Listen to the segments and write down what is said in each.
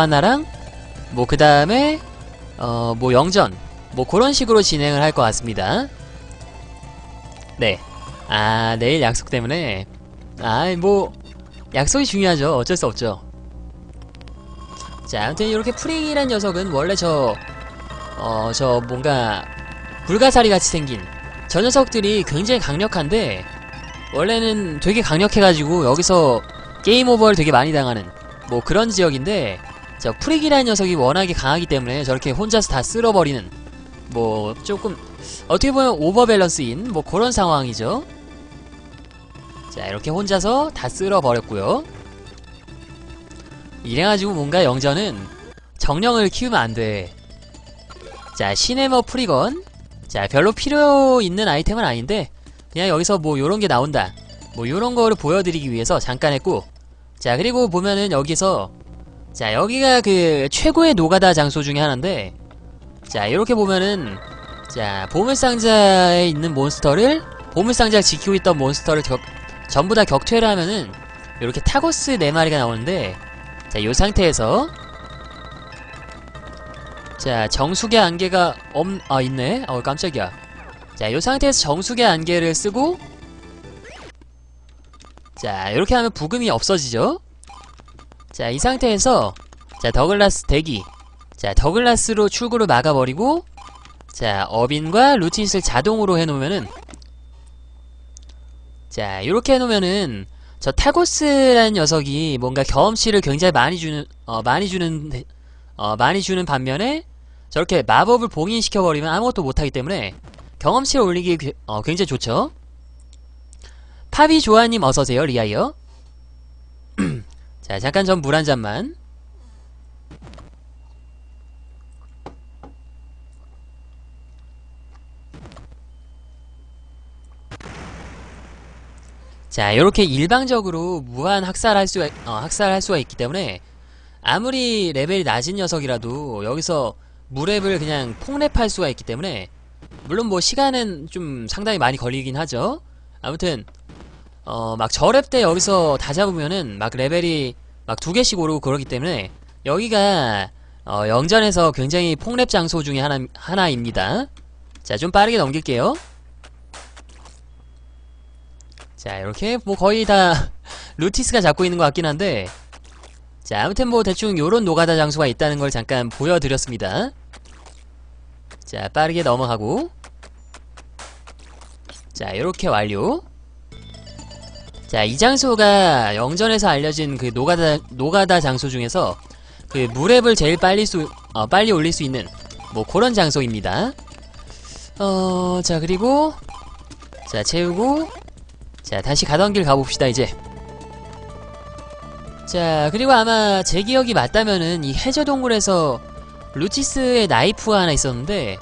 하나랑 뭐 그 다음에 어 뭐 영전 뭐 그런 식으로 진행을 할 것 같습니다. 네. 아 내일 약속 때문에 아뭐 약속이 중요하죠. 어쩔 수 없죠. 자 아무튼 이렇게 프링이란 녀석은 원래 저 어 저 뭔가 불가사리 같이 생긴 저 녀석들이 굉장히 강력한데 원래는 되게 강력해가지고 여기서 게임 오버를 되게 많이 당하는 뭐 그런 지역인데 저 프릭이라는 녀석이 워낙에 강하기 때문에 저렇게 혼자서 다 쓸어버리는 뭐 조금 어떻게 보면 overbalance인 뭐 그런 상황이죠. 자 이렇게 혼자서 다 쓸어버렸고요. 이래가지고 뭔가 영전은 정령을 키우면 안돼. 자 시네머 프리건. 자 별로 필요 있는 아이템은 아닌데 그냥 여기서 뭐 요런게 나온다. 뭐 요런 거를 보여드리기 위해서 잠깐 했고 자 그리고 보면은 여기서 자 여기가 그 최고의 노가다 장소 중에 하나인데 자 이렇게 보면은 자 보물상자에 있는 몬스터를 보물상자를 지키고 있던 몬스터를 격, 전부 다 격퇴를 하면은 이렇게 타고스 4마리가 나오는데 자요 상태에서 자 정수계 안개가 없.. 아 있네? 어 깜짝이야 자요 상태에서 정수계 안개를 쓰고 자 이렇게 하면 부금이 없어지죠 자 이 상태에서 자 더글라스 대기. 자 더글라스로 출구를 막아버리고 자 어빈과 루틴스를 자동으로 해놓으면은 자 이렇게 해놓으면은 저 타고스라는 녀석이 뭔가 경험치를 굉장히 많이 주는 어 많이 주는 어 많이 주는 반면에 저렇게 마법을 봉인시켜버리면 아무것도 못하기 때문에 경험치를 올리기 기- 어, 굉장히 좋죠. 파비 조아님 어서오세요 리아이어 자 잠깐 전 물 한 잔만. 자 요렇게 일방적으로 무한 학살할 수가 어, 학살할 수가 있기 때문에 아무리 레벨이 낮은 녀석이라도 여기서 무랩을 그냥 폭랩할 수가 있기 때문에 물론 뭐 시간은 좀 상당히 많이 걸리긴 하죠. 아무튼 어 막 저랩 때 여기서 다 잡으면은 막 레벨이 막 두 개씩 오르고 그러기 때문에 여기가 어 영전에서 굉장히 폭랩 장소 중에 하나, 하나입니다. 자 좀 빠르게 넘길게요. 자 이렇게 뭐 거의 다 루티스가 잡고 있는 것 같긴 한데. 자 아무튼 뭐 대충 요런 노가다 장소가 있다는 걸 잠깐 보여드렸습니다. 자 빠르게 넘어가고. 자 요렇게 완료 자 이 장소가 영전에서 알려진 그 노가다 노가다 장소 중에서 그 무랩을 제일 빨리 수 어, 빨리 올릴 수 있는 뭐 그런 장소입니다. 어 자 그리고 자 채우고 자 다시 가던 길 가봅시다 이제. 자 그리고 아마 제 기억이 맞다면은 이 해저동굴에서 루치스의 나이프가 하나 있었는데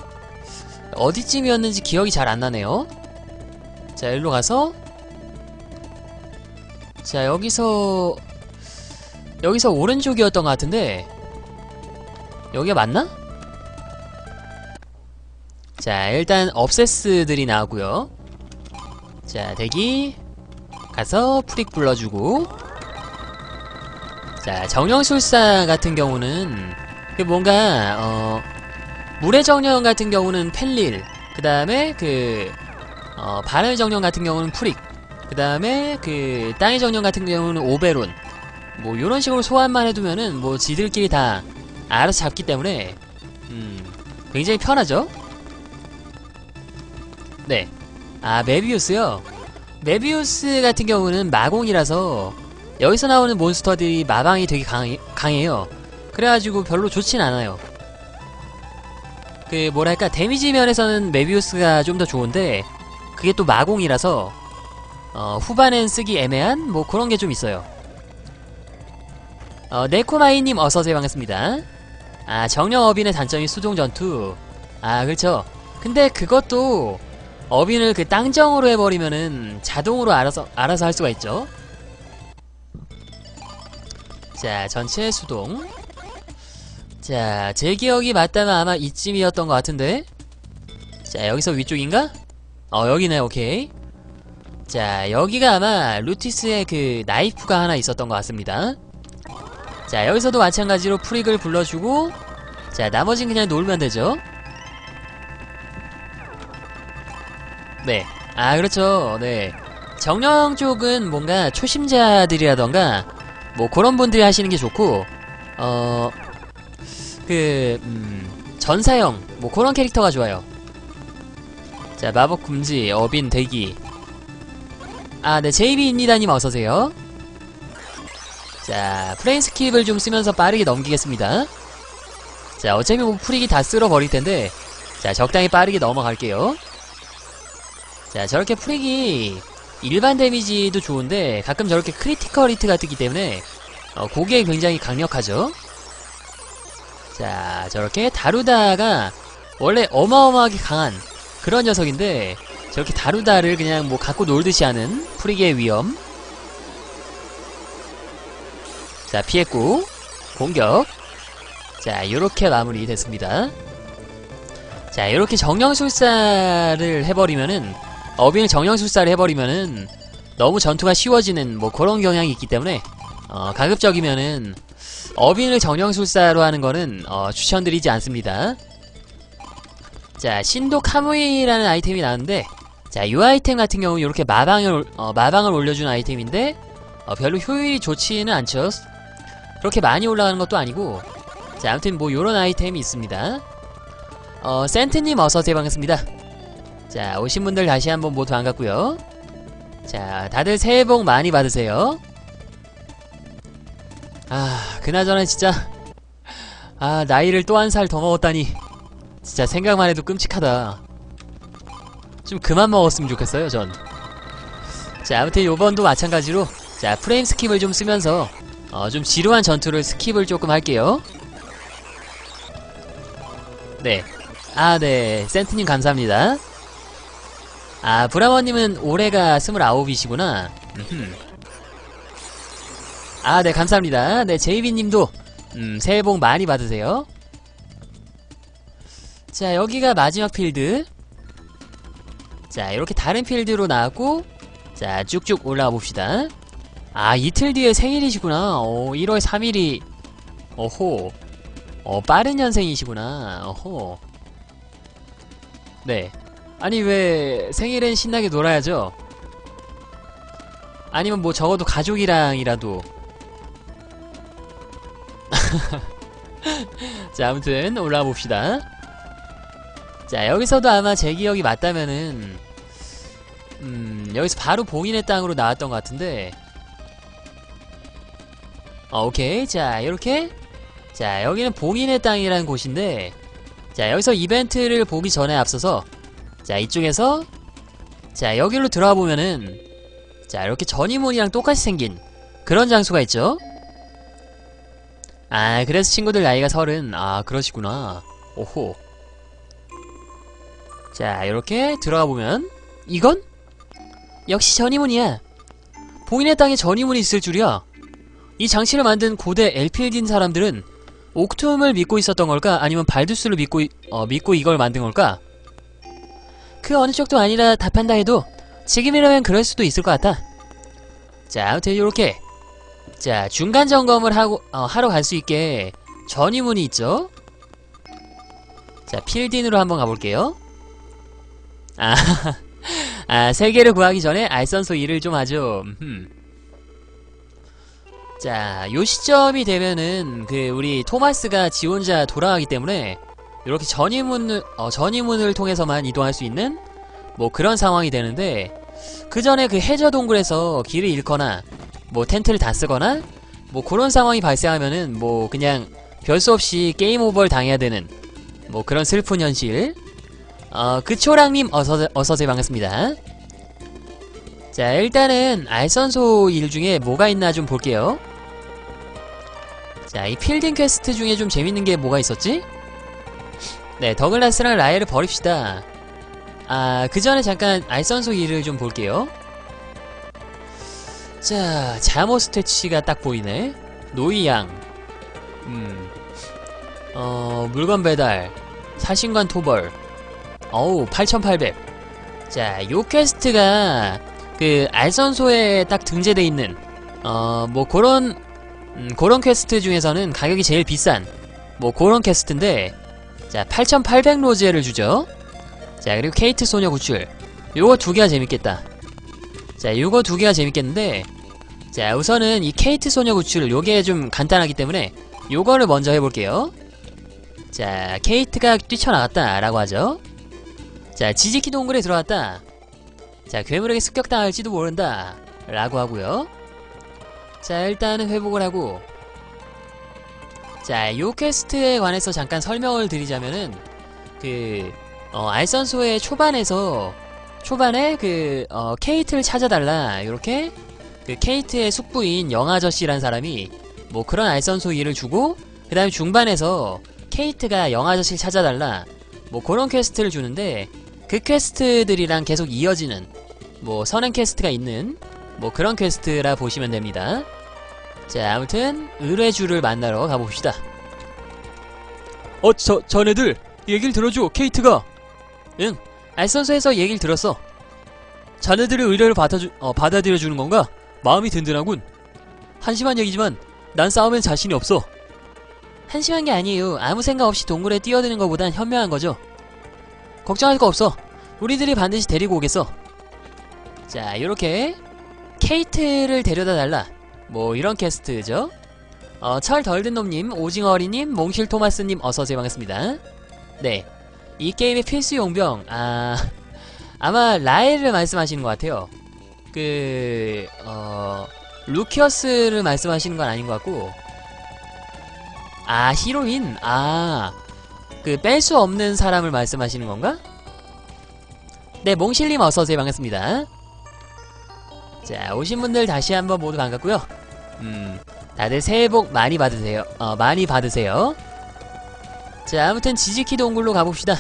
어디쯤이었는지 기억이 잘 안 나네요. 자 일로 가서 자 여기서 여기서 오른쪽이었던 것 같은데 여기가 맞나? 자 일단 업세스들이 나오고요 자 대기 가서 프릭 불러주고 자 정령술사 같은 경우는 그 뭔가 어 물의 정령 같은 경우는 펠릴 그 다음에 그 어, 바람의 정령 같은 경우는 프릭 그 다음에 그 땅의 정령 같은 경우는 오베론. 뭐 요런 식으로 소환만 해두면은 뭐 지들끼리 다 알아서 잡기 때문에 음 굉장히 편하죠? 네. 아 메비우스요? 메비우스 같은 경우는 마공이라서 여기서 나오는 몬스터들이 마방이 되게 강해, 강해요. 그래가지고 별로 좋진 않아요. 그 뭐랄까 데미지 면에서는 메비우스가 좀 더 좋은데 그게 또 마공이라서 어, 후반엔 쓰기 애매한 뭐 그런 게 좀 있어요. 어, 네코마이님 어서오세요 반갑습니다. 아 정령 어빈의 단점이 수동 전투. 아 그렇죠. 근데 그것도 어빈을 그 땅정으로 해버리면은 자동으로 알아서 알아서 할 수가 있죠. 자 전체 수동. 자 제 기억이 맞다면 아마 이쯤이었던 것 같은데. 자 여기서 위쪽인가? 어 여기네. 오케이 자 여기가 아마 루티스의 그 나이프가 하나 있었던 것 같습니다 자, 여기서도 마찬가지로 프릭을 불러주고, 자, 나머진 그냥 놀면 되죠. 네. 아, 그렇죠. 네. 정령 쪽은 뭔가 초심자들이라던가, 뭐, 그런 분들이 하시는 게 좋고, 어, 그, 음, 전사형, 뭐, 그런 캐릭터가 좋아요. 자, 마법 금지, 어빈, 대기. 아, 네, JB입니다님 어서오세요. 자, frame skip을 좀 쓰면서 빠르게 넘기겠습니다. 자, 어차피 뭐 프릭이 다 쓸어버릴 텐데, 자, 적당히 빠르게 넘어갈게요. 자, 저렇게 프릭이 일반 데미지도 좋은데, 가끔 저렇게 critical hit가 뜨기 때문에, 어, 그게 굉장히 강력하죠. 자, 저렇게 다루다가, 원래 어마어마하게 강한 그런 녀석인데, 저렇게 다루다를 그냥 뭐 갖고 놀듯이 하는 프릭의 위험. 자, 피했고, 공격. 자, 요렇게 마무리 됐습니다. 자, 요렇게 정령술사를 해버리면은, 어빈을 정령술사를 해버리면은, 너무 전투가 쉬워지는 뭐 그런 경향이 있기 때문에, 어, 가급적이면은, 어빈을 정령술사로 하는 거는, 어, 추천드리지 않습니다. 자, 신도 카무이라는 아이템이 나왔는데, 자, 이 아이템 같은 경우 이렇게 마방을 올- 어, 마방을 올려주는 아이템인데 어, 별로 효율이 좋지는 않죠. 그렇게 많이 올라가는 것도 아니고 자, 아무튼 뭐 요런 아이템이 있습니다. 어, 센트님 어서오세요 반갑습니다. 자, 오신 분들 다시 한번 모두 반갑고요. 자, 다들 새해 복 많이 받으세요. 아, 그나저나 진짜 아, 나이를 또 한 살 더 먹었다니 진짜 생각만 해도 끔찍하다. 좀 그만 먹었으면 좋겠어요, 전. 자, 아무튼 요번도 마찬가지로 자, frame skip을 좀 쓰면서 어, 좀 지루한 전투를 skip을 조금 할게요. 네. 아, 네. 센트님 감사합니다. 아, 브라머님은 올해가 29이시구나. 음흠. 아, 네, 감사합니다. 네, 제이비님도, 음, 새해 복 많이 받으세요. 자, 여기가 마지막 필드. 자, 이렇게 다른 필드로 나왔고, 자, 쭉쭉 올라가 봅시다. 아, 이틀 뒤에 생일이시구나. 어, 1월 3일이, 어호. 어, 빠른 년생이시구나. 어호. 네. 아니, 왜, 생일엔 신나게 놀아야죠? 아니면 뭐 적어도 가족이랑이라도. 자, 아무튼 올라가 봅시다. 자, 여기서도 아마 제 기억이 맞다면은, 음, 여기서 바로 봉인의 땅으로 나왔던 것 같은데, 어, 오케이. 자, 요렇게. 자, 여기는 봉인의 땅이라는 곳인데, 자, 여기서 이벤트를 보기 전에 앞서서, 자, 이쪽에서, 자, 여기로 들어와 보면은, 자, 이렇게 전이문이랑 똑같이 생긴 그런 장소가 있죠? 아, 그래서 친구들 나이가 서른. 아, 그러시구나. 오호. 자, 이렇게 들어가 보면, 이건? 역시 전이문이야. 봉인의 땅에 전이문이 있을 줄이야. 이 장치를 만든 고대 엘필딘 사람들은 옥툼을 믿고 있었던 걸까? 아니면 발두스를 믿고, 이- 어, 믿고 이걸 만든 걸까? 그 어느 쪽도 아니라 답한다 해도 지금이라면 그럴 수도 있을 것 같다. 자, 아무튼 요렇게 자, 중간 점검을 하고 어, 하러 갈 수 있게 전이문이 있죠? 자, 필딘으로 한번 가볼게요. 아, 아, 세계를 구하기 전에 알선소 일을 좀 하죠. 음흠. 자, 요 시점이 되면은 그 우리 토마스가 지 혼자 돌아가기 때문에 이렇게 전이문을 어, 전이문을 통해서만 이동할 수 있는 뭐 그런 상황이 되는데 그 전에 그 해저 동굴에서 길을 잃거나 뭐 텐트를 다 쓰거나 뭐 그런 상황이 발생하면은 뭐 그냥 별 수 없이 게임 오버를 당해야 되는 뭐 그런 슬픈 현실. 어, 그초랑님 어서 어서오세요 반갑습니다. 자 일단은 알선소 일 중에 뭐가 있나 좀 볼게요. 자 이 필딩 퀘스트 중에 좀 재밌는 게 뭐가 있었지? 네 더글라스랑 라엘을 버립시다. 아 그 전에 잠깐 알선소 일을 좀 볼게요. 자, 자모 스태치가 딱 보이네. 노이양. 음. 어, 물건 배달. 사신관 토벌. 어우, 8800. 자, 요 quest가 그 알선소에 딱 등재돼 있는 어, 뭐 그런 음, 그런 퀘스트 중에서는 가격이 제일 비싼 뭐 그런 quest인데 자 8800로즈를 주죠. 자 그리고 케이트 소녀 구출. 요거 두 개가 재밌겠다. 자 요거 두 개가 재밌겠는데 자 우선은 이 케이트 소녀 구출 요게 좀 간단하기 때문에 요거를 먼저 해볼게요. 자 케이트가 뛰쳐나갔다 라고 하죠 자 지지키 동굴에 들어왔다. 자 괴물에게 습격당할지도 모른다. 라고 하고요. 자 일단은 회복을 하고. 자 요 quest에 관해서 잠깐 설명을 드리자면은 그 어, 알선소의 초반에서 초반에 그 어, 케이트를 찾아달라. 이렇게 그 케이트의 숙부인 영아저씨란 사람이 뭐 그런 알선소 일을 주고 그 다음에 중반에서 케이트가 영아저씨를 찾아달라. 뭐 그런 quest를 주는데 그 quest들이랑 계속 이어지는 뭐 선행 quest가 있는 뭐 그런 quest라 보시면 됩니다. 자 아무튼 의뢰주를 만나러 가봅시다. 어 저 자네들 얘기를 들어줘 케이트가. 응 알선소에서 얘기를 들었어. 자네들의 의뢰를 받아주, 어, 받아들여주는 건가? 마음이 든든하군. 한심한 얘기지만 난 싸움엔 자신이 없어. 한심한 게 아니에요. 아무 생각 없이 동굴에 뛰어드는 것보단 현명한 거죠 걱정할 거 없어 우리들이 반드시 데리고 오겠어 자 요렇게 케이트를 데려다 달라 뭐 이런 quest죠 어, 철 덜든 놈님, 오징어 어리님, 몽실 토마스님 어서오세요 반갑습니다 네. 이 게임의 필수 용병, 아, 아마 라엘을 말씀하시는 것 같아요. 그, 어, 루키어스를 말씀하시는 건 아닌 것 같고, 아, 히로인, 아, 그 뺄 수 없는 사람을 말씀하시는 건가? 네, 몽실님 어서오세요. 반갑습니다. 자, 오신 분들 다시 한번 모두 반갑고요 음, 다들 새해 복 많이 받으세요. 어, 많이 받으세요. 자 아무튼 지지키 동굴로 가봅시다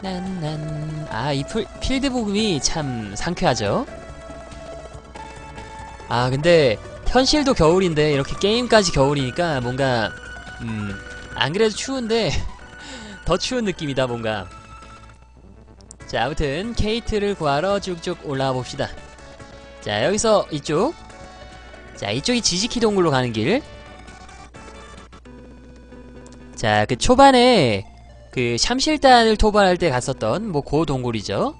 난난 아이 필드 부금이 참 상쾌하죠 아 근데 현실도 겨울인데 이렇게 게임까지 겨울이니까 뭔가 음 안 그래도 추운데 더 추운 느낌이다 뭔가. 자 아무튼 케이트를 구하러 쭉쭉 올라가 봅시다. 자 여기서 이쪽. 자 이쪽이 지지키 동굴로 가는 길. 자, 그 초반에 그 샴실단을 토벌할 때 갔었던 뭐 고 동굴이죠.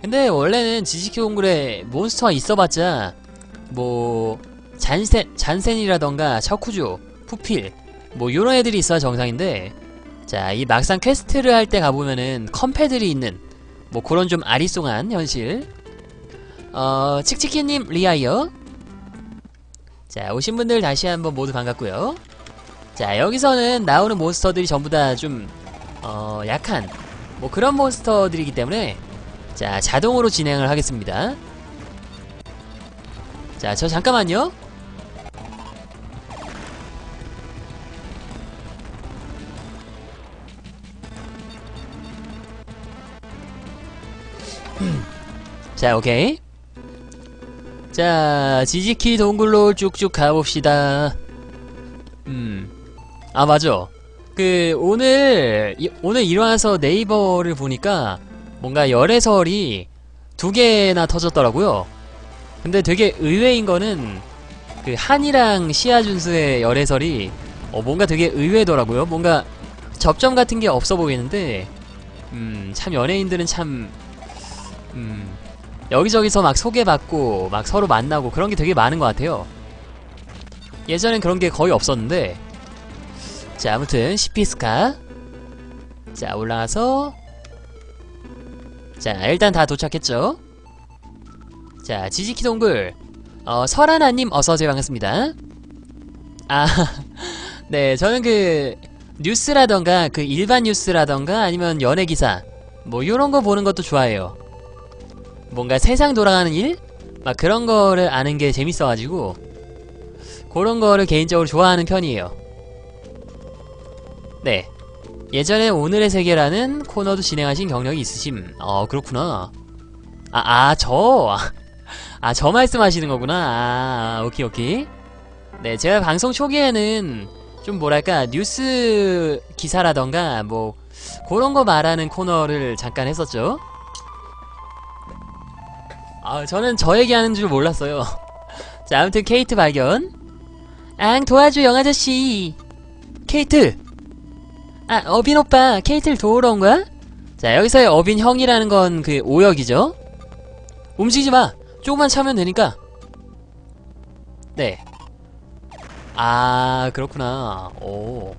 근데 원래는 지지키 동굴에 monster가 있어봤자 뭐 잔센 잔센이라던가 샤쿠조, 푸필 뭐 요런 애들이 있어야 정상인데 자, 이 막상 quest를 할 때 가보면은 컴패들이 있는 뭐 그런 좀 아리송한 현실. 어, 칙칙이님 리아이어. 자, 오신 분들 다시 한번 모두 반갑고요. 자 여기서는 나오는 몬스터들이 전부 다좀 어, 약한 뭐 그런 몬스터들이기 때문에 자 자동으로 진행을 하겠습니다. 자 저 잠깐만요 자 오케이. 자 지지키 동굴로 쭉쭉 가봅시다. 음. 아 맞아. 그 오늘 이, 오늘 일어나서 네이버를 보니까 뭔가 열애설이 두 개나 터졌더라고요. 근데 되게 의외인 거는 그 한이랑 시아준수의 열애설이 어 뭔가 되게 의외더라고요. 뭔가 접점 같은 게 없어 보이는데 음 참 연예인들은 참 음, 여기저기서 막 소개받고 막 서로 만나고 그런 게 되게 많은 것 같아요. 예전엔 그런 게 거의 없었는데. 자 아무튼 시피스카. 자 올라가서. 자 일단 다 도착했죠? 자 지지키 동굴. 어 설하나님 어서오세요. 반갑습니다. 아 네 저는 그 뉴스라던가 그 일반 뉴스라던가 아니면 연예기사 뭐 요런 거 보는 것도 좋아해요 뭔가 세상 돌아가는 일? 막 그런 거를 아는 게 재밌어가지고 그런 거를 개인적으로 좋아하는 편이에요. 네. 예전에 오늘의 세계라는 코너도 진행하신 경력이 있으심. 어 그렇구나. 아 아 저? 아 저 말씀하시는 거구나. 아 오케이 오케이. 네 제가 방송 초기에는 좀 뭐랄까 뉴스 기사라던가 뭐 그런 거 말하는 코너를 잠깐 했었죠 아 저는 저 얘기하는 줄 몰랐어요 자, 아무튼 케이트 발견. 앙, 도와줘, 영아저씨. 케이트! 아, 어빈 오빠, 케이트를 도우러 온 거야? 자, 여기서의 어빈 형이라는 건 그 오역이죠? 움직이지 마! 조금만 차면 되니까. 네. 아, 그렇구나. 오.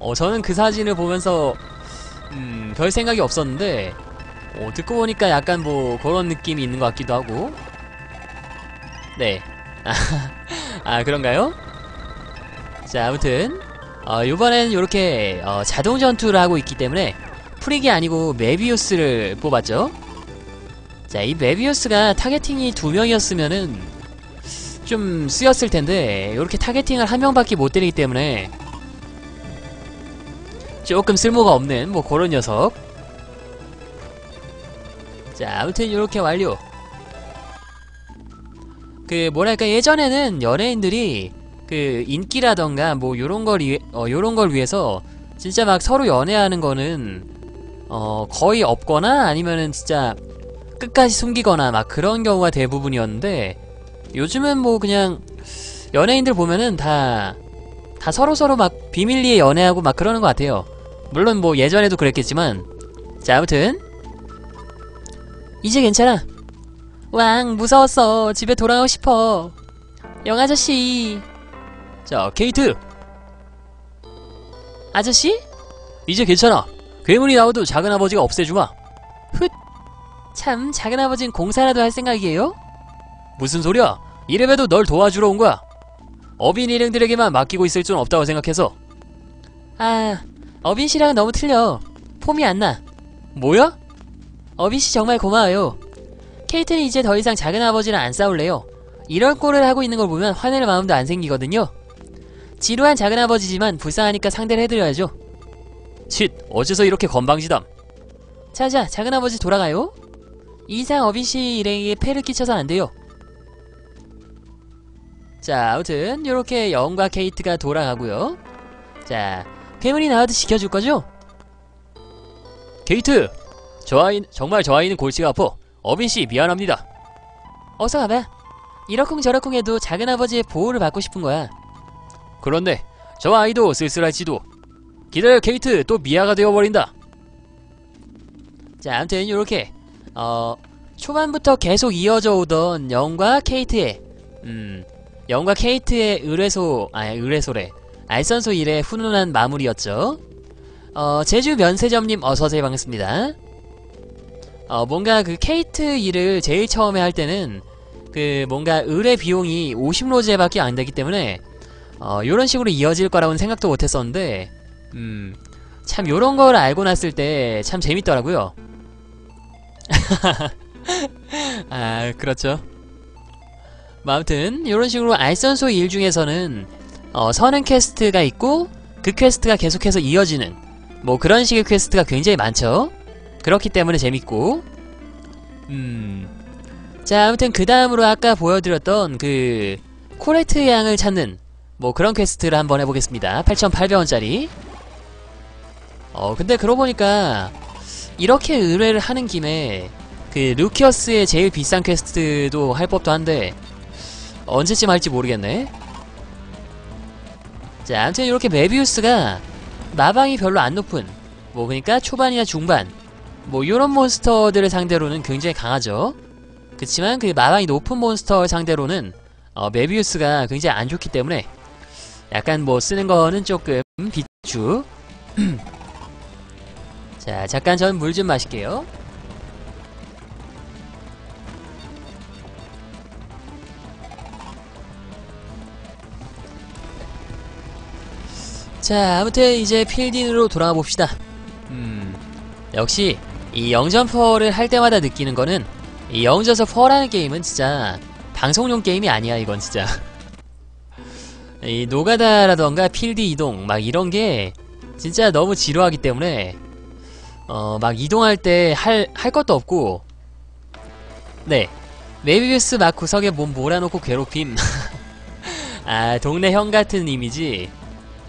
어, 저는 그 사진을 보면서, 음, 별 생각이 없었는데, 어, 듣고 보니까 약간 뭐, 그런 느낌이 있는 것 같기도 하고. 네. 아, 그런가요? 자, 아무튼, 어, 요번엔 요렇게, 어, 자동 전투를 하고 있기 때문에, 프릭이 아니고 메비우스를 뽑았죠. 자, 이 메비우스가 targeting이 두 명이었으면은, 좀 쓰였을 텐데, 요렇게 targeting을 한 명밖에 못 때리기 때문에, 조금 쓸모가 없는, 뭐, 그런 녀석. 자, 아무튼 요렇게 완료. 그 뭐랄까 예전에는 연예인들이 그 인기라던가 뭐 요런 걸 위해 어 요런 걸 위해서 진짜 막 서로 연애하는 거는 어 거의 없거나 아니면은 진짜 끝까지 숨기거나 막 그런 경우가 대부분이었는데 요즘은 뭐 그냥 연예인들 보면은 다 다 서로 서로 막 비밀리에 연애하고 막 그러는 것 같아요. 물론 뭐 예전에도 그랬겠지만 자 아무튼 이제 괜찮아. 왕 무서웠어 집에 돌아가고 싶어 영 아저씨 자, 케이트! 아저씨? 이제 괜찮아. 괴물이 나와도 작은 아버지가 없애주마. 참 작은아버진 공사라도 할 생각이에요? 무슨 소리야? 이래봬도 널 도와주러 온 거야. 어빈 일행들에게만 맡기고 있을 줄 없다고 생각해서. 아 어빈 씨랑은 너무 틀려 폼이 안 나 뭐야? 어빈씨 정말 고마워요. 케이트는 이제 더 이상 작은 아버지랑 안 싸울래요. 이런 꼴을 하고 있는 걸 보면 화낼 마음도 안 생기거든요. 지루한 작은 아버지지만 불쌍하니까 상대를 해드려야죠. 칫, 어째서 이렇게 건방지담. 자자 작은 아버지 돌아가요. 이상 어빈씨 일행에게 폐를 끼쳐서 안 돼요. 자 아무튼 요렇게 영과 케이트가 돌아가고요. 자 괴물이 나와도 지켜줄 거죠? 케이트! 저 아이, 정말 저 아이는 골치가 아파. 어빈씨, 미안합니다. 어서 가봐 이러쿵 저러쿵 해도 작은아버지의 보호를 받고 싶은 거야 그런데, 저 아이도 쓸쓸할지도. 기다려, 케이트! 또 미아가 되어버린다. 자 아무튼 요렇게 어 초반부터 계속 이어져 오던 영과 케이트의 음 영과 케이트의 의뢰소 아니 의뢰소래 알선소 일의 훈훈한 마무리였죠 어 제주 면세점님 어서오세요 반갑습니다 어 뭔가 그 케이트 일을 제일 처음에 할 때는 그 뭔가 의뢰 비용이 50로제밖에 안 되기 때문에 어 요런 식으로 이어질 거라고는 생각도 못 했었는데 음 참 요런 걸 알고 났을 때 참 재밌더라고요. 아 그렇죠. 뭐 아무튼 이런 식으로 알선소 일 중에서는 어, 서는 quest가 있고 그 quest가 계속해서 이어지는 뭐 그런 식의 quest가 굉장히 많죠 그렇기 때문에 재밌고. 음 자 아무튼 그 다음으로 아까 보여드렸던 그 코레트 양을 찾는 뭐 그런 quest를 한번 해보겠습니다. 8,800원짜리. 어 근데 그러고 보니까 이렇게 의뢰를 하는 김에 그 루키어스의 제일 비싼 quest도 할 법도 한데 언제쯤 할지 모르겠네. 자 아무튼 이렇게 메비우스가 마방이 별로 안 높은 뭐 그니까 초반이나 중반 뭐 요런 몬스터들을 상대로는 굉장히 강하죠. 그치만 그 마방이 높은 몬스터 상대로는 어, 메비우스가 굉장히 안 좋기 때문에 약간 뭐 쓰는 거는 조금 비추. 자 잠깐 전 물 좀 마실게요. 자 아무튼 이제 필딘으로 돌아가 봅시다. 음 역시 이 영전퍼를 할 때마다 느끼는 거는 이 영전서 퍼라는 게임은 진짜 방송용 게임이 아니야 이건 진짜. 이 노가다라던가 필드 이동 막 이런 게 진짜 너무 지루하기 때문에 어 막 이동할 때 할 할 것도 없고. 네. 메비우스 막 구석에 몸 몰아놓고 괴롭힘. 아 동네 형 같은 이미지.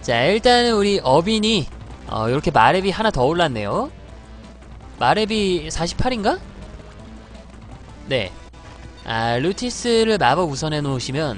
자 일단은 우리 어빈이 어 요렇게 마랩이 하나 더 올랐네요 마랩이 48인가? 네 아 루티스를 마법 우선해 놓으시면